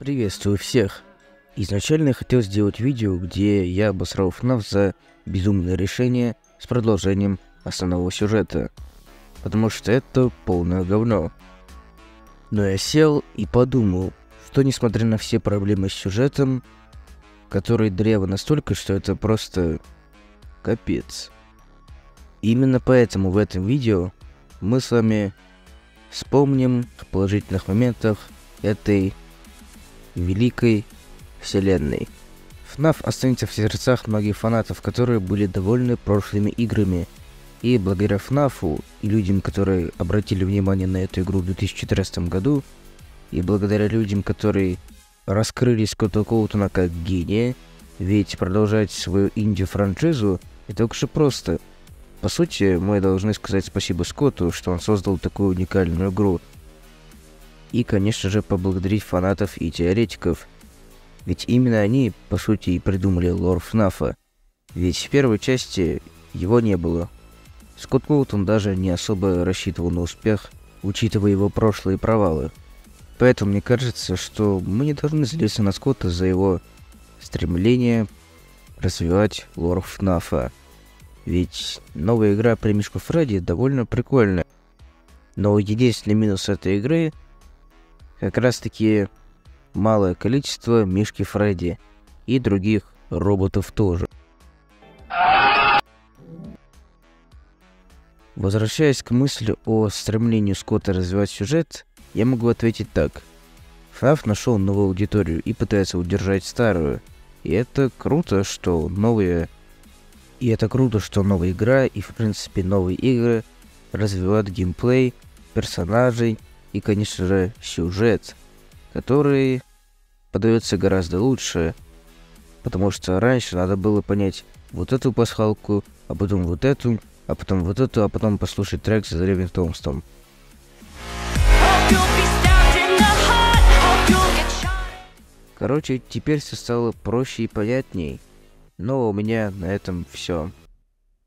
Приветствую всех! Изначально я хотел сделать видео, где я обосрал FNAF за безумное решение с продолжением основного сюжета, потому что это полное говно. Но я сел и подумал, что несмотря на все проблемы с сюжетом, который древо настолько, что это просто капец. Именно поэтому в этом видео мы с вами вспомним о положительных моментах этой великой вселенной. FNAF останется в сердцах многих фанатов, которые были довольны прошлыми играми. И благодаря FNAF и людям, которые обратили внимание на эту игру в 2014 году, и благодаря людям, которые раскрыли Скотта Коутона как гения, ведь продолжать свою инди-франшизу это очень просто. По сути, мы должны сказать спасибо Скотту, что он создал такую уникальную игру. И, конечно же, поблагодарить фанатов и теоретиков. Ведь именно они, по сути, и придумали лор ФНАФа. Ведь в первой части его не было. Скотт Коутон даже не особо рассчитывал на успех, учитывая его прошлые провалы. Поэтому мне кажется, что мы не должны злиться на Скотта за его стремление развивать лор ФНАФа. Ведь новая игра про Мишку Фредди довольно прикольная. Но единственный минус этой игры как раз таки малое количество Мишки Фредди и других роботов тоже. Возвращаясь к мысли о стремлении Скотта развивать сюжет, я могу ответить так. FNAF нашел новую аудиторию и пытается удержать старую. И это круто, что новые и это круто, что новая игра и, в принципе, новые игры развивают геймплей, персонажей и, конечно же, сюжет, который подается гораздо лучше, потому что раньше надо было понять вот эту пасхалку, а потом вот эту, а потом вот эту, а потом послушать трек за Древним Томстом. Короче, теперь все стало проще и понятней. Но у меня на этом все.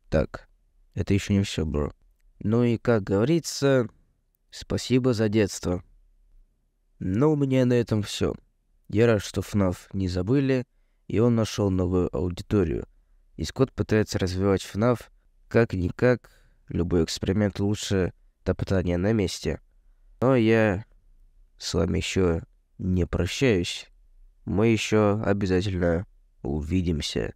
Так, это еще не все, бро. Ну и как говорится, спасибо за детство. Но у меня на этом все. Я рад, что FNAF не забыли, и он нашел новую аудиторию. И Скотт пытается развивать FNAF как-никак. Любой эксперимент лучше топтания на месте. Но я с вами еще не прощаюсь. Мы еще обязательно увидимся.